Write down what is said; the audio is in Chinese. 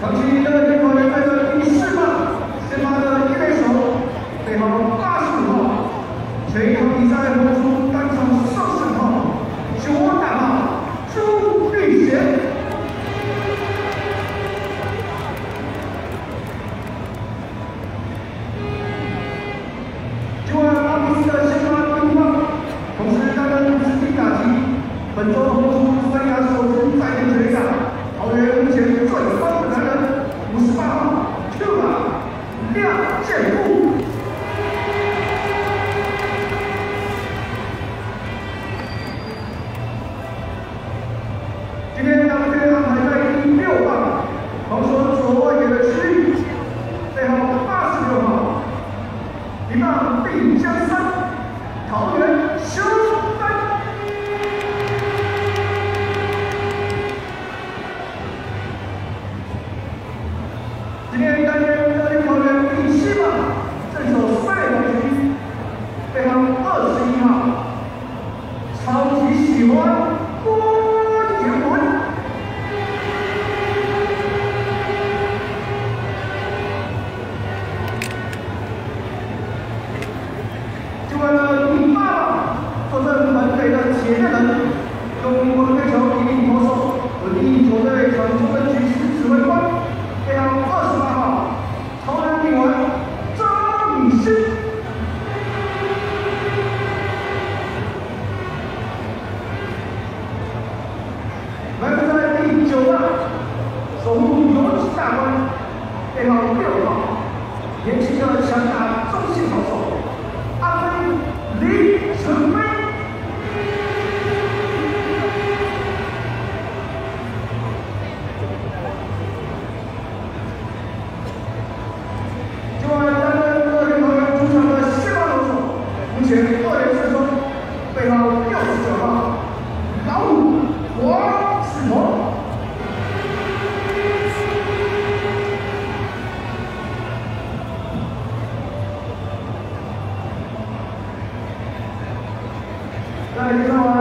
抗击新冠肺炎战斗第四棒，先发的一对手，对方八十五号，前一场比赛投出单场四十场，九万大号周立杰。今晚发布的先发名单，同时他们今天打击，本周投出三。亮剑步。今天他们队安排在第六棒，同时左眼的区域，最后八十六号，一棒定江山，桃园休。队的铁面门中国队球手已经手送稳定球队成功的举世指挥官 l 二十八号投篮定为张雨生没有在第九道守护国旗大关号六号年轻的强大中心防手阿徽李二连胜中，被告六十九号老五黄世鹏。那医生吗？